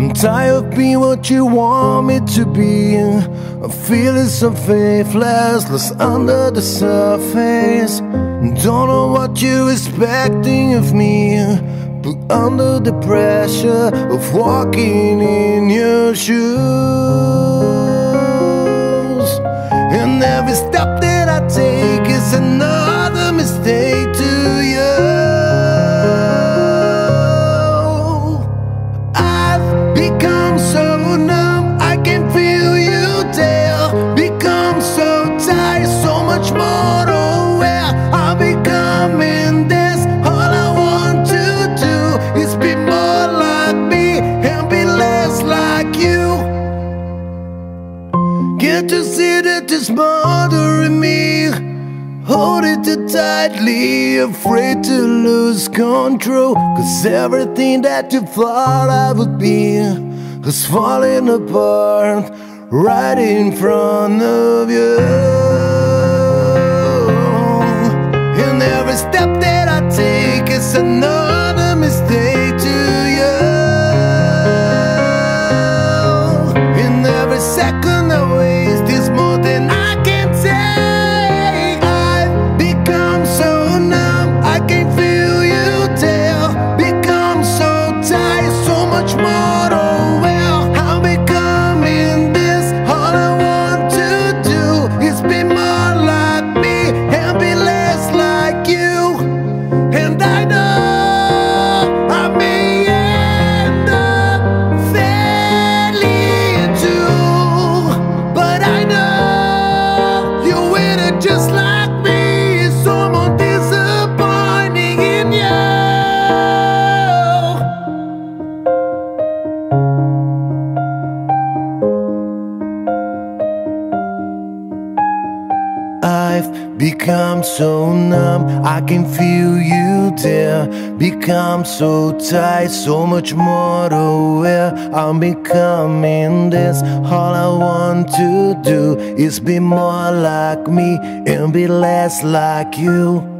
I'm tired of being what you want me to be. I'm feeling so faithless, lost under the surface. Don't know what you're expecting of me, but under the pressure of walking in your shoes, and every step that I take so much more to wear. I'm becoming this. All I want to do is be more like me and be less like you. Get to see that it's bothering me. Hold it too tightly, afraid to lose control. Cause everything that you thought I would be is falling apart right in front of you. Just like I've become so numb, I can feel you there. Become so tight, so much more wear. I'm becoming this. All I want to do is be more like me and be less like you.